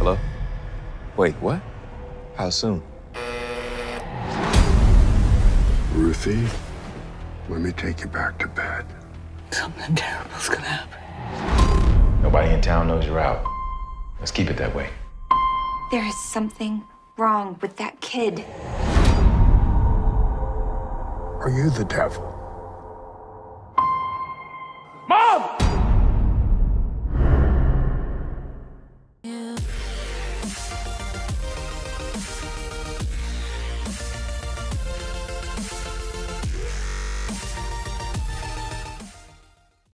Hello. Wait, what? How soon? Ruthie, let me take you back to bed. Something terrible's gonna happen. Nobody in town knows you're out. Let's keep it that way. There is something wrong with that kid. Are you the devil? Mom!